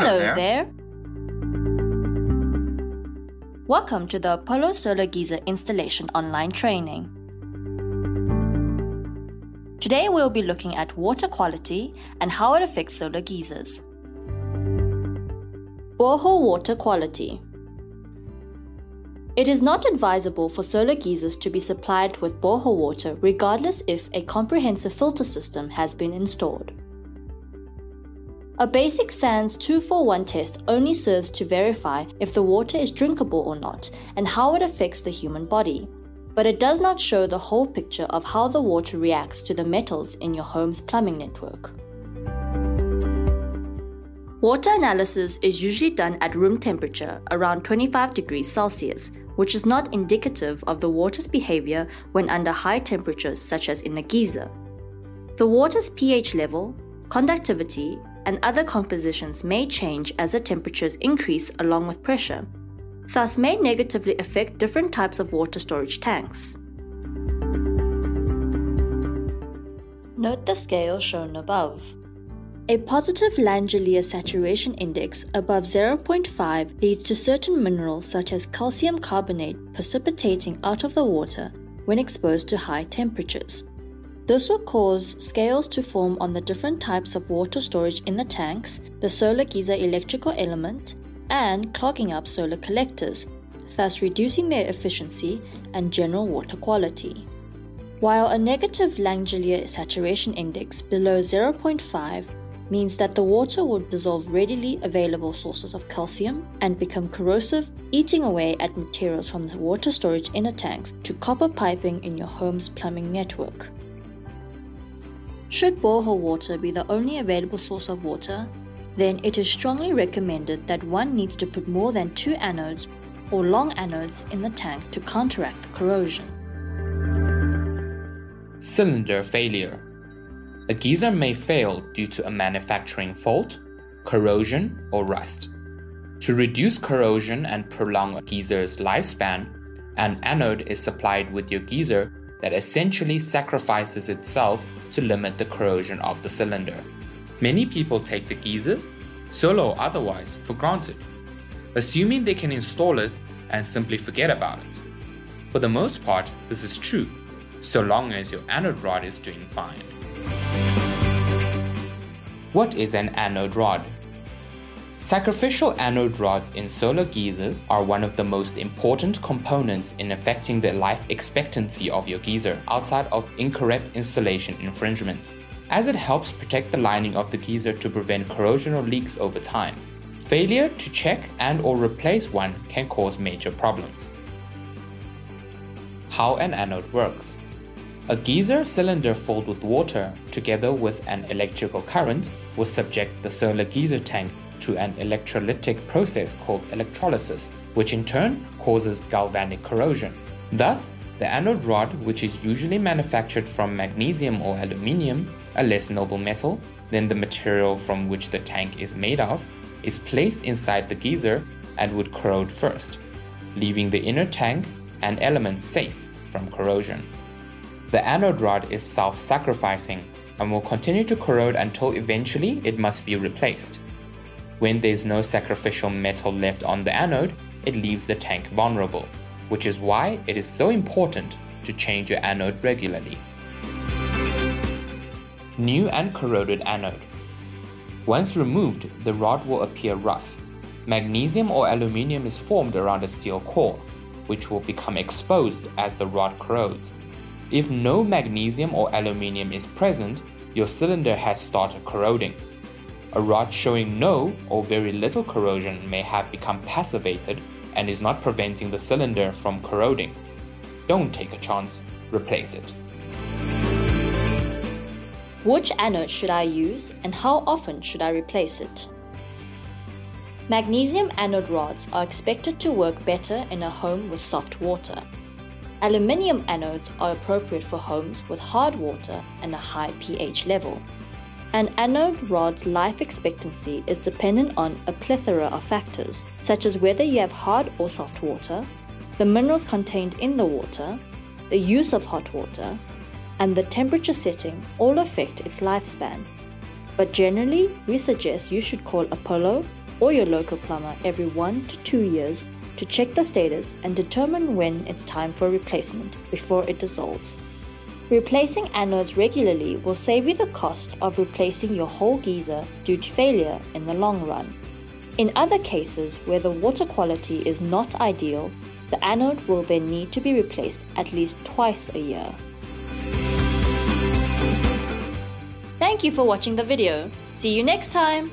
Hello, there. Welcome to the Apollo Solar Geyser Installation online training. Today we'll be looking at water quality and how it affects solar geysers. Borehole water quality. It is not advisable for solar geysers to be supplied with borehole water regardless if a comprehensive filter system has been installed. A basic SANS 241 test only serves to verify if the water is drinkable or not and how it affects the human body, but it does not show the whole picture of how the water reacts to the metals in your home's plumbing network. Water analysis is usually done at room temperature, around 25 degrees Celsius, which is not indicative of the water's behavior when under high temperatures, such as in a geyser. The water's pH level, conductivity, and other compositions may change as the temperatures increase along with pressure, thus may negatively affect different types of water storage tanks. Note the scale shown above. A positive Langelier saturation index above 0.5 leads to certain minerals such as calcium carbonate precipitating out of the water when exposed to high temperatures. This will cause scales to form on the different types of water storage in the tanks, the solar geyser electrical element, and clogging up solar collectors, thus reducing their efficiency and general water quality. While a negative Langelier saturation index below 0.5 means that the water will dissolve readily available sources of calcium and become corrosive, eating away at materials from the water storage inner tanks to copper piping in your home's plumbing network. Should borehole water be the only available source of water, then it is strongly recommended that one needs to put more than two anodes or long anodes in the tank to counteract the corrosion. Cylinder failure. A geyser may fail due to a manufacturing fault, corrosion, or rust. To reduce corrosion and prolong a geyser's lifespan, an anode is supplied with your geyser that essentially sacrifices itself to limit the corrosion of the cylinder. Many people take the geysers, solar or otherwise, for granted, assuming they can install it and simply forget about it. For the most part, this is true, so long as your anode rod is doing fine. What is an anode rod? Sacrificial anode rods in solar geysers are one of the most important components in affecting the life expectancy of your geyser outside of incorrect installation infringements, as it helps protect the lining of the geyser to prevent corrosion or leaks over time. Failure to check and or replace one can cause major problems. How an anode works. A geyser cylinder filled with water together with an electrical current will subject the solar geyser tank to an electrolytic process called electrolysis, which in turn causes galvanic corrosion. Thus, the anode rod, which is usually manufactured from magnesium or aluminium, a less noble metal than the material from which the tank is made of, is placed inside the geyser and would corrode first, leaving the inner tank and elements safe from corrosion. The anode rod is self sacrificing and will continue to corrode until eventually it must be replaced. When there's no sacrificial metal left on the anode, it leaves the tank vulnerable, which is why it is so important to change your anode regularly. New and corroded anode. Once removed, the rod will appear rough. Magnesium or aluminium is formed around a steel core, which will become exposed as the rod corrodes. If no magnesium or aluminium is present, your cylinder has started corroding. A rod showing no or very little corrosion may have become passivated and is not preventing the cylinder from corroding. Don't take a chance, replace it. Which anode should I use and how often should I replace it? Magnesium anode rods are expected to work better in a home with soft water. Aluminium anodes are appropriate for homes with hard water and a high pH level. An anode rod's life expectancy is dependent on a plethora of factors, such as whether you have hard or soft water, the minerals contained in the water, the use of hot water, and the temperature setting all affect its lifespan. But generally, we suggest you should call Apollo or your local plumber every one to two years to check the status and determine when it's time for replacement before it dissolves. Replacing anodes regularly will save you the cost of replacing your whole geyser due to failure in the long run. In other cases where the water quality is not ideal, the anode will then need to be replaced at least twice a year. Thank you for watching the video. See you next time!